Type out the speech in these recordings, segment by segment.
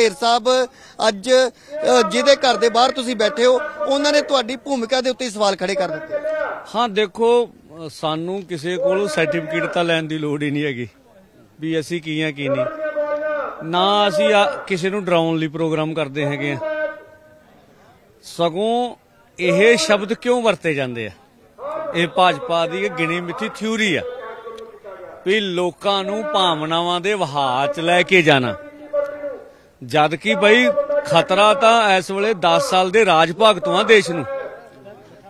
ਪੰਧੇਰ ਸਾਹਿਬ, ਅੱਜ ਜਿਹਦੇ ਘਰ ਦੇ ਬਾਹਰ ਤੁਸੀਂ ਬੈਠੇ ਹੋ, ਉਹਨਾਂ ਨੇ ਤੁਹਾਡੀ ਭੂਮਿਕਾ ਦੇ ਉੱਤੇ ਸਵਾਲ ਖੜੇ ਕਰ ਦਿੱਤੇ। ਹਾਂ, ਦੇਖੋ ਸਾਨੂੰ ਕਿਸੇ ਕੋਲ ਸਰਟੀਫਿਕੇਟ ਤਾਂ ਲੈਣ ਦੀ ਲੋੜ ਹੀ ਨਹੀਂ ਹੈਗੀ, ਵੀ ਅਸੀਂ ਕੀ ਆ ਕੀ ਨਹੀਂ। ਨਾ ਅਸੀਂ ਕਿਸੇ ਨੂੰ ਡਰਾਉਣ ਲਈ ਪ੍ਰੋਗਰਾਮ ਕਰਦੇ ਹੈਗੇ ਆ। ਸਗੋਂ ਇਹ ਸ਼ਬਦ ਕਿਉਂ ਵਰਤੇ ਜਾਂਦੇ ਆ? ਇਹ ਭਾਜਪਾ ਦੀ ਗਿਣੀ ਮਿੱਥੀ ਥਿਊਰੀ ਆ, ਵੀ ਲੋਕਾਂ ਨੂੰ ਭਾਵਨਾਵਾਂ ਦੇ ਵਹਾਅ ਚ ਲੈ ਕੇ ਜਾਣਾ। ਜਦ ਕਿ ਬਈ ਖਤਰਾ ਤਾਂ ਇਸ ਵੇਲੇ 10 ਸਾਲ ਦੇ ਰਾਜ ਭਾਗ ਤੋਂ ਆ ਦੇਸ਼ ਨੂੰ।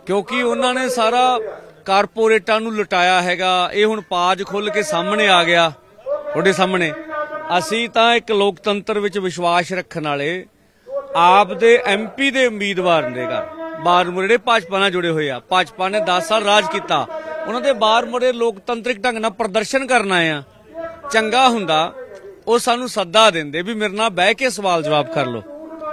ਕਿਉਂਕਿ ਉਹਨਾਂ ਨੇ ਸਾਰਾ ਕਾਰਪੋਰੇਟਾਂ ਨੂੰ ਲੁਟਾਇਆ ਹੈਗਾ। ਇਹ ਹੁਣ ਪਾਜ ਖੁੱਲ ਕੇ ਸਾਹਮਣੇ ਆ ਗਿਆ, ਤੁਹਾਡੇ ਸਾਹਮਣੇ। ਅਸੀਂ ਤਾਂ ਇੱਕ ਲੋਕਤੰਤਰ ਵਿੱਚ ਵਿਸ਼ਵਾਸ ਰੱਖਣ ਵਾਲੇ ਆਪ ਦੇ ਐਮਪੀ ਦੇ ਉਮੀਦਵਾਰ ਨੇਗਾ। ਬਾਹਰ ਮੁਰੇ ਭਾਜਪਾ ਨਾਲ ਜੁੜੇ ਹੋਏ ਆ। ਭਾਜਪਾ ਨੇ 10 ਸਾਲ ਰਾਜ ਕੀਤਾ। ਉਹਨਾਂ ਦੇ ਬਾਹਰ ਮੁਰੇ ਲੋਕਤੰਤਰਿਕ ਢੰਗ ਨਾਲ ਪ੍ਰਦਰਸ਼ਨ ਕਰਨਾ ਆ। ਚੰਗਾ ਹੁੰਦਾ। ਉਹ ਸਾਨੂੰ ਸੱਦਾ ਦਿੰਦੇ ਵੀ ਮੇਰੇ ਨਾਲ ਬਹਿ ਕੇ ਸਵਾਲ ਜਵਾਬ ਕਰ ਲਓ।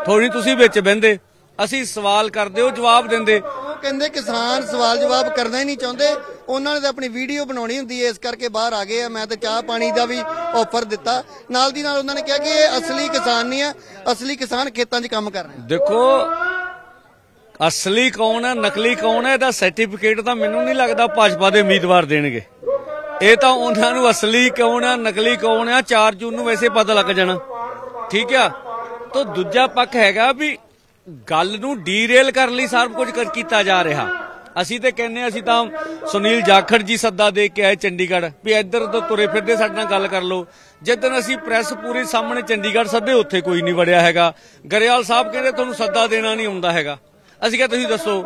ਥੋੜੀ ਤੁਸੀਂ ਵਿੱਚ ਬਹਿੰਦੇ। ਅਸੀਂ ਸਵਾਲ ਕਰਦੇ ਹੋ ਜਵਾਬ ਦਿੰਦੇ। ਉਹ ਕਹਿੰਦੇ ਕਿਸਾਨ ਸਵਾਲ ਜਵਾਬ ਕਰਨਾ ਹੀ ਨਹੀਂ ਚਾਹੁੰਦੇ। ਉਹਨਾਂ ਨੇ ਤਾਂ ਆਪਣੀ ਵੀਡੀਓ ਬਣਾਉਣੀ ਹੁੰਦੀ ਹੈ ਇਸ ਕਰਕੇ ਬਾਹਰ ਆ ਗਏ ਆ। ਮੈਂ ਤਾਂ ਚਾਹ ਪਾਣੀ ਦਾ ਵੀ ਆਫਰ ਦਿੱਤਾ। ਨਾਲ ਦੀ ਨਾਲ ਉਹਨਾਂ ਨੇ ਕਿਹਾ ਕਿ ਇਹ ਅਸਲੀ ਕਿਸਾਨ ਨਹੀਂ ਆ। ਅਸਲੀ ਕਿਸਾਨ ਖੇਤਾਂ 'ਚ ਕੰਮ ਕਰ ਰਹੇ ਦੇਖੋ ਅਸਲੀ ਕੌਣ ਹੈ ਨਕਲੀ ਕੌਣ ਹੈ ਇਹਦਾ ਸਰਟੀਫਿਕੇਟ ਤਾਂ ਮੈਨੂੰ ਨਹੀਂ ਲੱਗਦਾ ਭਾਜਪਾ ਦੇ ਉਮੀਦਵਾਰ ਦੇਣਗੇ। ਇਹ ਤਾਂ ਉਹਨਾਂ ਨੂੰ ਅਸਲੀ ਕੌਣ ਆ, ਨਕਲੀ ਕੌਣ ਹੈ 4 ਜੂਨ ਨੂੰ ਵੈਸੇ ਪਤਾ ਲੱਗ ਜਾਣਾ। ਠੀਕ ਆ? ਤਾਂ ਦੂਜਾ ਪੱਖ ਹੈਗਾ ਵੀ ਗੱਲ ਨੂੰ ਡੀਰੇਲ ਕਰਨ ਲਈ ਸਾਰਾ ਕੁਝ ਕੀਤਾ ਜਾ ਰਿਹਾ। ਅਸੀਂ ਤੇ ਕਹਿੰਨੇ ਅਸੀਂ ਤਾਂ ਸੁਨੀਲ ਜਾਖੜ ਜੀ ਸੱਦਾ ਦੇ ਕੇ ਆਏ ਚੰਡੀਗੜ੍ਹ ਵੀ ਇੱਧਰ ਤੋਂ ਤੁਰੇ ਫਿਰਦੇ, ਸਾਡੇ ਨਾਲ ਗੱਲ ਕਰ ਲਓ। ਜਿੱਦਣ ਅਸੀਂ ਪ੍ਰੈਸ ਪੂਰੇ ਸਾਹਮਣੇ ਚੰਡੀਗੜ੍ਹ ਸੱਦੇ, ਉੱਥੇ ਕੋਈ ਨਹੀਂ ਵੜਿਆ ਹੈਗਾ। ਗਰੇਵਾਲ ਸਾਹਿਬ ਕਹਿੰਦੇ, ਤੁਹਾਨੂੰ ਸੱਦਾ ਦੇਣਾ ਨਹੀਂ ਆਉਂਦਾ ਹੈਗਾ। ਅਸੀਂ ਕਿਹਾ, ਤੁਸੀਂ ਦੱਸੋ।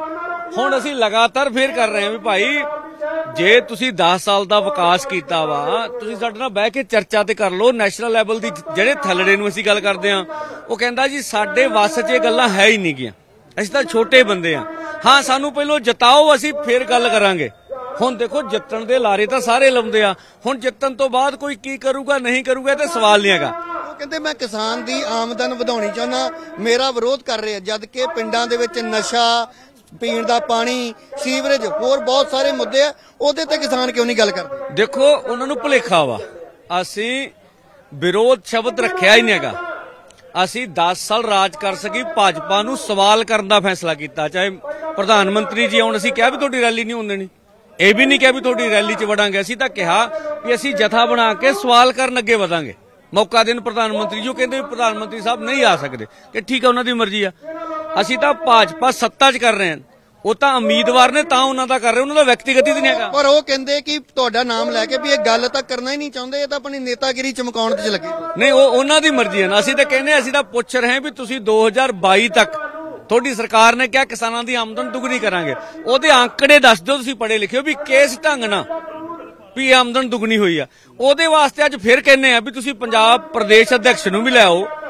ਹੁਣ ਅਸੀਂ ਲਗਾਤਾਰ ਫੇਰ ਕਰ ਰਹੇ ਹਾਂ ਵੀ ਭਾਈ ਜੇ ਤੁਸੀਂ 10 ਸਾਲ ਦਾ ਵਿਕਾਸ ਕੀਤਾ ਵਾ, ਤੁਸੀਂ ਸਾਡੇ ਨਾਲ ਬਹਿ ਕੇ ਚਰਚਾ ਤੇ ਕਰ ਲਓ ਨੈਸ਼ਨਲ ਲੈਵਲ ਦੀ ਜਿਹੜੇ ਥੱਲੜੇ ਨੂੰ ਅਸੀਂ ਗੱਲ ਕਰਦੇ ਆ ਉਹ ਕਹਿੰਦਾ ਜੀ ਸਾਡੇ ਵੱਸ 'ਚ ਇਹ ਗੱਲਾਂ ਹੈ ਹੀ ਨਹੀਂ ਗੀਆਂ। ਅਸੀਂ ਤਾਂ ਛੋਟੇ ਬੰਦੇ ਆ ਹਾਂ, ਸਾਨੂੰ ਪਹਿਲਾਂ ਜਿਤਾਓ, ਅਸੀਂ ਫੇਰ ਗੱਲ ਕਰਾਂਗੇ। ਹੁਣ ਦੇਖੋ, ਜਿੱਤਣ ਦੇ ਲਾਰੇ ਤਾਂ ਸਾਰੇ ਲਾਉਂਦੇ ਆ। ਹੁਣ ਜਿੱਤਣ ਤੋਂ ਬਾਅਦ ਕੋਈ ਕੀ ਕਰੂਗਾ, ਨਹੀਂ ਕਰੂਗਾ, ਇਹ ਤੇ ਸਵਾਲ ਨਹੀਂ ਹੈਗਾ। ਕਹਿੰਦੇ, ਮੈਂ ਕਿਸਾਨ ਦੀ ਆਮਦਨ ਵਧਾਉਣੀ ਚਾਹੁੰਦਾ। ਮੇਰਾ ਵਿਰੋਧ ਕਰ ਰਹੇ ਆ ਜਦ ਕਿ ਪਿੰਡਾਂ ਦੇ ਵਿੱਚ ਨਸ਼ਾ ਪੀਣ ਦਾ ਪਾਣੀ, ਸੀਵਰੇਜ, ਹੋਰ ਬਹੁਤ ਸਾਰੇ ਮੁੱਦੇ ਆ, ਉਹਦੇ ਤੇ ਕਿਸਾਨ ਕਿਉਂ ਨਹੀਂ ਗੱਲ ਕਰਦੇ? ਦੇਖੋ, ਉਹਨਾਂ ਨੂੰ ਭੁਲੇਖਾ ਵਾ। ਅਸੀਂ ਵਿਰੋਧ ਸ਼ਬਦ ਰੱਖਿਆ ਹੀ ਨਹੀਂ ਅਸੀਂ 10 ਸਾਲ ਰਾਜ ਕਰ ਸਕੀ, ਭਾਜਪਾ ਨੂੰ ਸਵਾਲ ਕਰਨ ਦਾ ਫੈਸਲਾ ਕੀਤਾ। ਚਾਹੇ ਪ੍ਰਧਾਨ ਮੰਤਰੀ ਜੀ ਆਉਣ, ਅਸੀਂ ਕਿਹਾ ਵੀ ਤੁਹਾਡੀ ਰੈਲੀ ਨਹੀਂ ਹੋਣ ਦੇਣੀ। ਇਹ ਵੀ ਨਹੀਂ ਕਿਹਾ ਵੀ ਤੁਹਾਡੀ ਰੈਲੀ 'ਚ ਵੜਾਂਗੇ। ਅਸੀਂ ਤਾਂ ਕਿਹਾ ਵੀ ਅਸੀਂ ਜਥਾ ਬਣਾ ਕੇ ਸਵਾਲ ਕਰਨ ਅੱਗੇ ਵਧਾਂਗੇ। ਮੌਕਾ ਦੇਣ ਪ੍ਰਧਾਨ ਮੰਤਰੀ ਜੀ, ਉਹ ਕਹਿੰਦੇ ਵੀ ਪ੍ਰਧਾਨ ਮੰਤਰੀ ਸਾਹਿਬ ਨਹੀਂ ਆ ਸਕਦੇ, ਕਿ ਠੀਕ ਹੈ ਉਹਨਾਂ ਦੀ ਮਰਜ਼ੀ ਆ। ਅਸੀਂ ਤਾਂ ਭਾਜਪਾ ਸੱਤਾ 'ਚ ਕਰ ਰਹੇ ਹਾਂ। ਉਹ ਤਾਂ ਉਮੀਦਵਾਰ ਨੇ ਤਾਂ ਉਹਨਾਂ ਦਾ ਕਰ ਰਹੇ ਉਹਨਾਂ ਦਾ ਵਿਅਕਤੀਗਤ ਹੀ ਨਹੀਂ ਹੈਗਾ। ਪਰ ਉਹ ਕਹਿੰਦੇ ਕਿ ਤੁਹਾਡਾ ਨਾਮ ਲੈ ਕੇ ਵੀ ਇਹ ਗੱਲ ਤਾਂ ਕਰਨਾ ਹੀ ਨਹੀਂ ਚਾਹੁੰਦੇ ਇਹ ਤਾਂ ਆਪਣੀ ਨੇਤਾਗਿਰੀ ਚਮਕਾਉਣ ਤੇ ਲੱਗੇ। ਨਹੀਂ ਉਹ ਉਹਨਾਂ ਦੀ ਮਰਜ਼ੀ ਹੈ ਨਾ। ਅਸੀਂ ਤਾਂ ਕਹਿੰਦੇ ਅਸੀਂ ਤਾਂ ਪੁੱਛ ਰਹੇ ਹਾਂ ਵੀ ਤੁਸੀਂ 2022 ਤੱਕ ਤੁਹਾਡੀ ਸਰਕਾਰ ਨੇ ਕਿਹਾ ਕਿਸਾਨਾਂ ਦੀ ਆਮਦਨ ਦੁੱਗਣੀ ਕਰਾਂਗੇ। ਉਹਦੇ ਆંકੜੇ ਦੱਸ ਦਿਓ ਤੁਸੀਂ ਪੜ੍ਹੇ ਲਿਖਿਓ ਵੀ ਕਿਸ ਢੰਗ ਨਾਲ ਵੀ ਆਮਦਨ ਦੁੱਗਣੀ ਹੋਈ ਆ। ਉਹਦੇ ਵਾਸਤੇ ਅੱਜ ਫਿਰ ਕਹਿੰਦੇ ਆ ਵੀ ਤੁਸੀਂ ਪੰਜਾਬ ਪ੍ਰਦੇਸ਼ ਅਧਿਕਸ਼ ਨੂੰ ਵੀ ਲਿਆਓ ਆ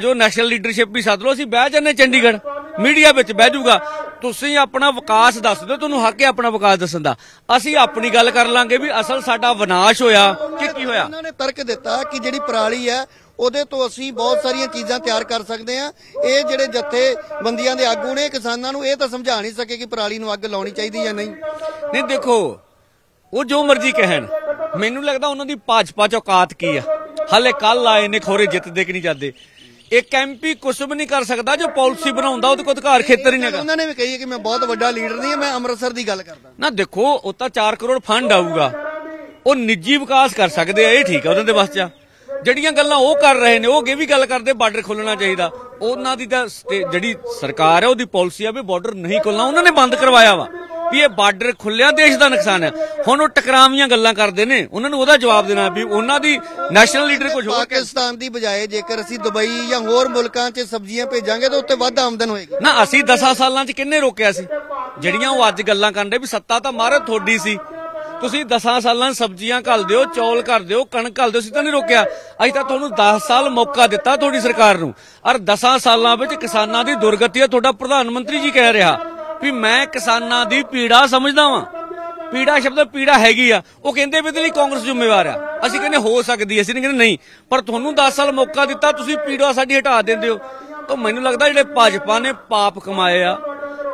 ਜਾਓ ਨੈਸ਼ਨਲ ਲੀਡਰਸ਼ਿਪ ਵੀ ਸੱਦ ਲਓ। ਅਸੀਂ ਬਹਿ ਜੰਨੇ ਚੰਡੀਗੜ੍ਹ। ਮੀਡੀਆ ਵਿੱਚ ਬਹਿ ਜਾਊਗਾ। ਤੁਸੀਂ ਆਪਣਾ ਵਿਕਾਸ ਦੱਸ ਦਿਓ। ਤੁਹਾਨੂੰ ਹੱਕ ਹੈ ਆਪਣਾ ਵਿਕਾਸ ਦੱਸਣ ਦਾ। ਅਸੀਂ ਆਪਣੀ ਗੱਲ ਕਰ ਲਾਂਗੇ ਵੀ ਅਸਲ ਸਾਡਾ ਵਿਨਾਸ਼ ਹੋਇਆ ਕਿ ਕੀ ਹੋਇਆ? ਉਹਨਾਂ ਨੇ ਤਰਕ ਦਿੱਤਾ ਕਿ ਜਿਹੜੀ ਪਰਾਲੀ ਹੈ ਉਹਦੇ ਤੋਂ ਅਸੀਂ ਬਹੁਤ ਸਾਰੀਆਂ ਚੀਜ਼ਾਂ ਤਿਆਰ ਕਰ ਸਕਦੇ ਹਾਂ। ਇਹ ਜਿਹੜੇ ਜੱਥੇ ਬੰਦੀਆਂ ਦੇ ਆਗੂ ਨੇ ਕਿਸਾਨਾਂ ਨੂੰ ਇਹ ਤਾਂ ਸਮਝਾ ਨਹੀਂ ਸਕੇ ਕਿ ਪਰਾਲੀ ਨੂੰ ਅੱਗ ਲਾਉਣੀ ਚਾਹੀਦੀ ਜਾਂ ਨਹੀਂ। ਨਹੀਂ ਦੇਖੋ ਉਹ ਜੋ ਮਰਜ਼ੀ ਕਹਿਣ। ਮੈਨੂੰ ਲੱਗਦਾ ਉਹਨਾਂ ਦੀ ਭਾਜਪਾ ਚ ਔਕਾਤ ਕੀ ਆ? ਹਲੇ ਕੱਲ ਆਏ ਨੇ ਖੋਰੇ ਜਿੱਤਦੇ ਕਿ ਨਹੀਂ ਜਾਂਦੇ ਇੱਕ ਐਮਪੀ ਕੁਝ ਵੀ ਨਹੀਂ ਕਰ ਸਕਦਾ ਜੋ ਪਾਲਿਸੀ ਬਣਾਉਂਦਾ ਉਹਦੇ ਕੋਲ ਅਧਿਕਾਰ ਖੇਤਰ ਹੀ ਨਹੀਂ ਹੈਗਾ। ਉਹਨਾਂ ਨੇ ਵੀ ਕਹੀ ਹੈ ਕਿ ਮੈਂ ਬਹੁਤ ਵੱਡਾ ਲੀਡਰ ਨਹੀਂ ਮੈਂ ਅੰਮ੍ਰਿਤਸਰ ਦੀ ਗੱਲ ਕਰਦਾ। ਨਾ ਦੇਖੋ ਉਹ ਤਾਂ 4 ਕਰੋੜ ਫੰਡ ਆਊਗਾ। ਉਹ ਨਿੱਜੀ ਵਿਕਾਸ ਕਰ ਸਕਦੇ ਆ ਇਹ ਠੀਕ ਆ ਉਹਨਾਂ ਦੇ ਵਾਸ ਚ। ਜਿਹੜੀਆਂ ਗੱਲਾਂ ਉਹ ਕਰ ਰਹੇ ਨੇ ਉਹ ਇਹ ਵੀ ਗੱਲ ਕਰਦੇ ਬਾਰਡਰ ਖੋਲਣਾ ਚਾਹੀਦਾ। ਉਹਨਾਂ ਦੀ ਤਾਂ ਜਿਹੜੀ ਸਰਕਾਰ ਹੈ ਉਹਦੀ ਪਾਲਿਸੀ ਆ ਵੀ ਬਾਰਡਰ ਨਹੀਂ ਖੋਲਣਾ ਉਹਨਾਂ ਨੇ ਬੰਦ ਕਰਵਾਇਆ ਵਾ। ਵੀ ਇਹ ਬਾਰਡਰ ਖੁੱਲਿਆ ਦੇਸ਼ ਦਾ ਨੁਕਸਾਨ ਹੈ। ਹੁਣ ਉਹ ਟਕਰਾਵੀਆਂ ਗੱਲਾਂ ਕਰਦੇ ਨੇ। ਉਹਨਾਂ ਨੂੰ ਉਹਦਾ ਜਵਾਬ ਦੇਣਾ ਵੀ ਉਹਨਾਂ ਦੀ ਨੈਸ਼ਨਲ ਲੀਡਰ ਕੁਝ ਹੋਰ ਪਾਕਿਸਤਾਨ ਦੀ ਬਜਾਏ ਜੇਕਰ ਅਸੀਂ ਦੁਬਈ ਜਾਂ ਹੋਰ ਮੁਲਕਾਂ 'ਚ ਸਬਜ਼ੀਆਂ ਭੇਜਾਂਗੇ ਤਾਂ ਉੱਤੇ ਵੱਧ ਆਮਦਨ ਹੋਏਗੀ। ਨਾ ਅਸੀਂ 10 ਸਾਲਾਂ 'ਚ ਕਿੰਨੇ ਰੋਕਿਆ ਸੀ? ਜਿਹੜੀਆਂ ਉਹ ਅੱਜ ਗੱਲਾਂ ਕਰਦੇ ਵੀ ਸੱਤਾ ਤਾਂ ਮਾਰੇ ਥੋੜੀ ਸੀ। ਤੁਸੀਂ 10 ਸਾਲਾਂ 'ਚ ਸਬਜ਼ੀਆਂ ਘੱਲ ਦਿਓ ਚੌਲ ਕਰ ਦਿਓ ਕਣਕ ਘੱਲ ਦਿਓ ਅਸੀਂ ਤਾਂ ਨਹੀਂ ਰੋਕਿਆ। ਅਸੀਂ ਤਾਂ ਤੁਹਾਨੂੰ 10 ਸਾਲ ਮੌਕਾ ਦਿੱਤਾ ਤੁਹਾਡੀ ਸਰਕਾਰ ਨੂੰ। ਔਰ 10 ਸਾਲਾਂ ਵਿੱਚ ਕਿਸਾਨਾਂ ਦੀ ਦੁਰਗਤੀ ਹੈ ਤੁਹਾਡਾ ਪ੍ਰਧਾਨ ਮੰਤਰੀ ਜੀ ਕਹਿ ਰਿਹਾ। ਵੀ ਮੈਂ ਕਿਸਾਨਾਂ ਦੀ ਪੀੜਾ ਸਮਝਦਾ ਵਾਂ। ਪੀੜਾ ਸ਼ਬਦ ਪੀੜਾ ਹੈਗੀ ਆ। ਉਹ ਕਹਿੰਦੇ ਵੀ ਇਹਦੇ ਕਾਂਗਰਸ ਜ਼ਿੰਮੇਵਾਰ ਆ। ਅਸੀਂ ਕਹਿੰਦੇ ਹੋ ਸਕਦੀ ਅਸੀਂ ਕਹਿੰਦੇ ਨਹੀਂ। ਪਰ ਤੁਹਾਨੂੰ 10 ਸਾਲ ਮੌਕਾ ਦਿੱਤਾ, ਤੁਸੀਂ ਪੀੜਾ ਸਾਡੀ ਹਟਾ ਦਿੰਦੇ ਹੋ। ਤਾਂ ਮੈਨੂੰ ਲੱਗਦਾ ਜਿਹੜੇ ਭਾਜਪਾ ਨੇ ਪਾਪ ਕਮਾਏ ਆ,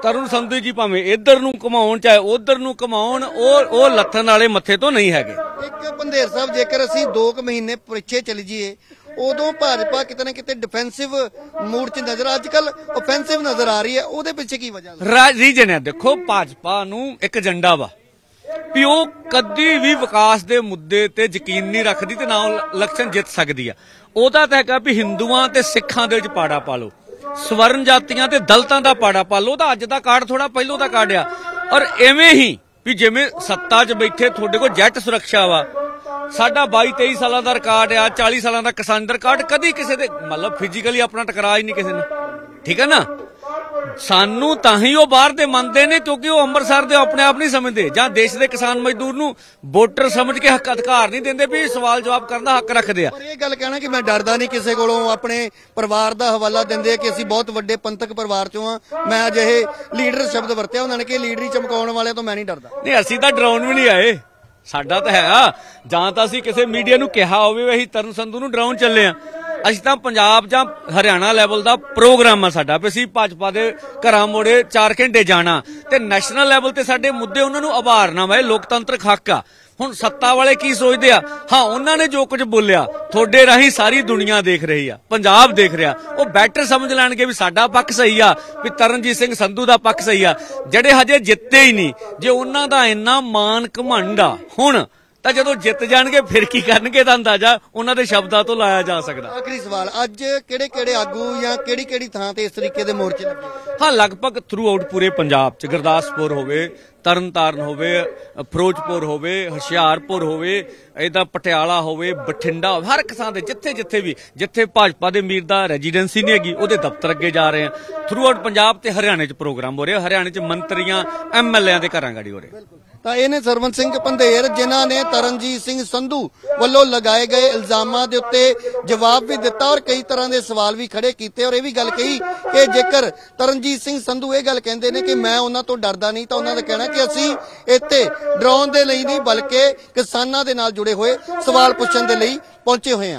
ਤਰੁਣ ਸੰਧੂ ਜੀ ਭਾਵੇਂ ਇੱਧਰ ਨੂੰ ਕਮਾਉਣ, ਚਾਹੇ ਉਧਰ ਨੂੰ ਕਮਾਉਣ, ਉਹ ਉਹ ਲੱਥਣ ਵਾਲੇ ਮੱਥੇ ਤੋਂ ਨਹੀਂ ਹੈਗੇ। ਇੱਕ ਪੰਧੇਰ ਸਾਹਿਬ, ਜੇਕਰ ਅਸੀਂ 2 ਮਹੀਨੇ ਪਿੱਛੇ ਚਲੀ ਜਾਈਏ ਉਦੋਂ ਭਾਜਪਾ ਕਿਤੇ ਨਾ ਕਿਤੇ ਡਿਫੈਂਸਿਵ ਮੂਡ 'ਚ ਨਜ਼ਰ ਅੱਜ ਕੱਲ ਆਫੈਂਸਿਵ ਨਜ਼ਰ ਆ ਰਹੀ ਹੈ। ਉਹਦੇ ਪਿੱਛੇ ਕੀ ਵਜ੍ਹਾ ਰੀਜਨ ਹੈ। ਦੇਖੋ, ਭਾਜਪਾ ਨੂੰ ਇੱਕ ਏਜੰਡਾ ਵਾ ਵੀ ਉਹ ਕਦੀ ਵੀ ਵਿਕਾਸ ਦੇ ਮੁੱਦੇ ਤੇ ਯਕੀਨ ਨਹੀਂ ਰੱਖਦੀ ਤੇ ਨਾ ਇਲੈਕਸ਼ਨ ਜਿੱਤ ਸਕਦੀ ਆ। ਉਹਦਾ ਤਾਂ ਹੈਗਾ ਵੀ ਹਿੰਦੂਆਂ ਤੇ ਸਿੱਖਾਂ ਦੇ ਵਿੱਚ ਪਾੜਾ ਪਾ ਲਓ। ਸਵਰਨ ਜਾਤੀਆਂ ਤੇ ਦਲਤਾਂ ਦਾ ਪਾੜਾ ਪਾ ਲਓ। ਉਹਦਾ ਅੱਜ ਦਾ ਕਾਰਡ ਥੋੜਾ ਪਹਿਲੋਂ ਦਾ ਕਾਰਡ ਆ। ਔਰ ਐਵੇਂ ਹੀ ਵੀ ਜਿਵੇਂ ਸੱਤਾ 'ਚ ਬੈਠੇ, ਤੁਹਾਡੇ ਕੋਲ ਜੈਟ ਸੁਰੱਖਿਆ ਵਾ ਸਾਡਾ 22 23 ਸਾਲਾਂ ਦਾ ਰਿਕਾਰਡ ਆ 40 ਸਾਲਾਂ ਦਾ ਕਿਸਾਨ ਰਿਕਾਰਡ ਕਦੀ ਕਿਸੇ ਦੇ ਮਤਲਬ ਫਿਜ਼ੀਕਲੀ ਆਪਣਾ ਟਕਰਾਅ ਹੀ ਨਹੀਂ ਕਿਸੇ ਨੇ। ਠੀਕ ਹੈ ਨਾ? ਸਾਨੂੰ ਤਾਂ ਹੀ ਉਹ ਬਾਹਰ ਦੇ ਮੰਨਦੇ ਨੇ ਕਿਉਂਕਿ ਉਹ ਅੰਮ੍ਰਿਤਸਰ ਦੇ ਆਪਣੇ ਆਪ ਨਹੀਂ ਸਮਝਦੇ ਜਾਂ ਦੇਸ਼ ਦੇ ਕਿਸਾਨ ਮਜ਼ਦੂਰ ਨੂੰ ਵੋਟਰ ਸਮਝ ਕੇ ਹੱਕ ਅਧਿਕਾਰ ਨਹੀਂ ਦਿੰਦੇ ਵੀ ਸਵਾਲ ਜਵਾਬ ਕਰਨ ਦਾ ਹੱਕ ਰੱਖਦੇ ਆ। ਪਰ ਇਹ ਗੱਲ ਕਹਿਣਾ ਕਿ ਮੈਂ ਡਰਦਾ ਨਹੀਂ ਕਿਸੇ ਕੋਲੋਂ ਆਪਣੇ ਪਰਿਵਾਰ ਦਾ ਹਵਾਲਾ ਦਿੰਦੇ ਕਿ ਅਸੀਂ ਬਹੁਤ ਵੱਡੇ ਪੰਥਕ ਪਰਿਵਾਰ ਚੋਂ ਆ। ਮੈਂ ਅਜਿਹੇ ਲੀਡਰ ਸ਼ਬਦ ਵਰਤਿਆ ਉਹਨਾਂ ਨੇ ਕਿ ਲੀਡਰੀ ਚਮਕਾਉਣ ਵਾਲਿਆਂ ਤੋਂ ਮੈਂ ਨਹੀਂ ਡਰਦਾ। ਨਹੀਂ ਅਸੀਂ ਤਾਂ ਡਰਾਉਣ ਵੀ ਨਹੀਂ ਆਏ। ਸਾਡਾ ਤਾਂ ਹੈਗਾ ਜਾਂ ਤਾਂ ਅਸੀਂ ਕਿਸੇ ਮੀਡੀਆ ਨੂੰ ਕਿਹਾ ਹੋਵੇ ਵੀ ਅਸੀਂ ਤਰਨ ਸੰਧੂ ਨੂੰ ਡਰਾਉਣ ਚੱਲੇ ਆ ਅਸੀਂ ਤਾਂ ਪੰਜਾਬ ਜਾਂ ਹਰਿਆਣਾ ਲੈਵਲ ਦਾ ਪ੍ਰੋਗਰਾਮ ਆ ਸਾਡਾ ਵੀ ਅਸੀਂ ਭਾਜਪਾ ਦੇ ਘਰਾਂ ਮੋੜੇ 4 ਘੰਟੇ ਜਾਣਾ ਤੇ ਨੈਸ਼ਨਲ ਲੈਵਲ ਤੇ ਸਾਡੇ ਮੁੱਦੇ ਉਹਨਾਂ ਨੂੰ ਆਭਾਰਨਾ ਵਾ ਇਹ ਲੋਕਤੰਤਰਕ ਹੱਕ ਆ। ਹੁਣ ਸੱਤਾ ਵਾਲੇ ਕੀ ਸੋਚਦੇ ਆ? ਹਾਂ, ਉਹਨਾਂ ਨੇ ਜੋ ਕੁਝ ਬੋਲਿਆ, ਤੁਹਾਡੇ ਰਾਹੀਂ ਸਾਰੀ ਦੁਨੀਆ ਦੇਖ ਰਹੀ ਆ, ਪੰਜਾਬ ਦੇਖ ਰਿਹਾ। ਉਹ ਬੈਟਰ ਸਮਝ ਲੈਣਗੇ ਵੀ ਸਾਡਾ ਪੱਖ ਸਹੀ ਆ, ਵੀ ਤਰਨਜੀਤ ਸਿੰਘ ਸੰਧੂ ਦਾ ਪੱਖ ਸਹੀ ਆ। ਜਿਹੜੇ ਹਜੇ ਜਿੱਤੇ ਹੀ ਨਹੀਂ, ਜੇ ਉਹਨਾਂ ਦਾ ਇੰਨਾ ਮਾਨ ਘਮੰਡ ਆ, ਹੁਣ ਤਾਂ ਜਦੋਂ ਜਿੱਤ ਜਾਣਗੇ ਫਿਰ ਕੀ ਕਰਨਗੇ ਦਾ ਅੰਦਾਜ਼ਾ ਉਹਨਾਂ ਦੇ ਸ਼ਬਦਾਂ ਤੋਂ ਲਾਇਆ ਜਾ ਸਕਦਾ। ਆਖਰੀ ਸਵਾਲ ਅੱਜ ਕਿਹੜੇ ਕਿਹੜੇ ਆਗੂ ਜਾਂ ਕਿਹੜੀ ਕਿਹੜੀ ਥਾਂ ਤੇ ਇਸ ਤਰੀਕੇ ਦੇ ਮੋਰਚੇ ਲੱਗੇ? ਹਾਂ ਲਗਭਗ ਥਰੂ ਆਊਟ ਪੂਰੇ ਪੰਜਾਬ ਚ ਗੁਰਦਾਸਪੁਰ ਹੋਵੇ ਤਰਨਤਾਰਨ ਹੋਵੇ ਫਿਰੋਜ਼ਪੁਰ ਹੋਵੇ ਹੁਸ਼ਿਆਰਪੁਰ ਹੋਵੇ ਇਹਦਾ ਪਟਿਆਲਾ ਹੋਵੇ ਬਠਿੰਡਾ ਹੋਵੇ, ਹਰ ਇੱਕ ਥਾਂ ਦੇ ਜਿੱਥੇ ਜਿੱਥੇ ਵੀ ਜਿੱਥੇ ਭਾਜਪਾ ਦੇ ਮੀਰ ਦਾ ਰੈਜ਼ੀਡੈਂਸੀ ਨਹੀਂ ਹੈਗੀ ਉਹਦੇ ਦਫ਼ਤਰ ਅੱਗੇ ਜਾ ਰਹੇ ਆ ਥਰੂ ਆਊਟ ਪੰਜਾਬ ਤੇ ਹਰਿਆਣੇ ਚ ਪ੍ਰੋਗਰਾਮ ਹੋ ਰਿਹਾ ਹਰਿਆਣੇ ਚ ਮੰਤਰੀਆਂ ਐਮਐਲਏਆਂ ਦੇ ਘਰਾਂ ਗਾੜੀ ਹੋ ਰਹੇ। ਤਾਂ ਇਹ ਨੇ ਸਰਵਨ ਸਿੰਘ ਪੰਧੇਰ ਜਿਨ੍ਹਾਂ ਨੇ ਤਰਨਜੀਤ ਸਿੰਘ ਸੰਧੂ ਵੱਲੋਂ ਲਗਾਏ ਗਏ ਇਲਜ਼ਾਮਾਂ ਦੇ ਉੱਤੇ ਜਵਾਬ ਵੀ ਦਿੱਤਾ ਔਰ ਕਈ ਤਰ੍ਹਾਂ ਦੇ ਸਵਾਲ ਵੀ ਖੜੇ ਕੀਤੇ ਔਰ ਇਹ ਵੀ ਗੱਲ ਕਹੀ ਕਿ ਜੇਕਰ ਤਰਨਜੀਤ ਸਿੰਘ ਸੰਧੂ ਇਹ ਗੱਲ ਕਹਿੰਦੇ ਨੇ ਕਿ ਮੈਂ ਉਹਨਾਂ ਤੋਂ ਡਰਦਾ ਨਹੀਂ ਤਾਂ ਉਹਨਾਂ ਦਾ ਕਹਿਣਾ ਕਿ ਅਸੀਂ ਇੱਥੇ ਡਰਾਉਣ ਦੇ ਲਈ ਨਹੀਂ, ਬਲਕਿ ਕਿਸਾਨਾਂ ਦੇ ਨਾਲ ਜੁੜੇ ਹੋਏ ਸਵਾਲ ਪੁੱਛਣ ਦੇ ਲਈ ਪਹੁੰਚੇ ਹੋਏ ਹਾਂ।